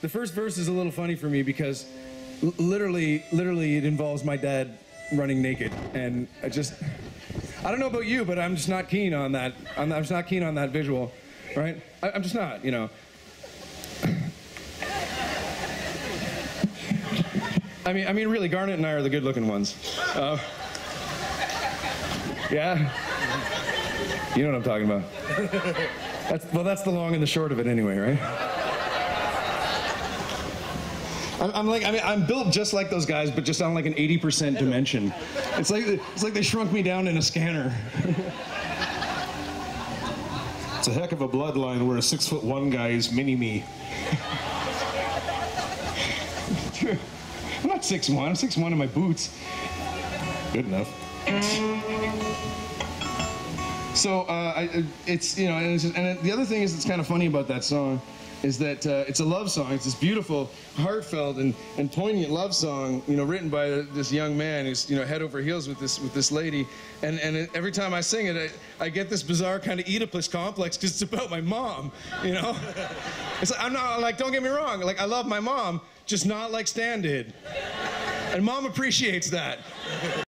the first verse is a little funny for me because l- literally, literally, it involves my dad running naked, and I just, I don't know about you, but I'm just not keen on that. I'm, I'm just not keen on that visual, right? I, I'm just not, you know. I mean, I mean, really, Garnet and I are the good-looking ones. Uh, yeah, you know what I'm talking about. That's, well, that's the long and the short of it, anyway, right? I'm, I'm like, I mean, I'm built just like those guys, but just on like an 80% dimension. It's like, it's like they shrunk me down in a scanner. It's a heck of a bloodline where a six foot one guy is mini me. I'm not six one. I'm six one in my boots. Good enough. So uh, I, it's you know, and, it's just, and the other thing is that's kind of funny about that song is that uh, it's a love song. It's this beautiful, heartfelt, and, and poignant love song, you know, written by this young man who's you know head over heels with this with this lady. And and it, every time I sing it, I, I get this bizarre kind of Oedipus complex because it's about my mom. You know, it's like, I'm not like don't get me wrong, like I love my mom, just not like Stan did. And mom appreciates that.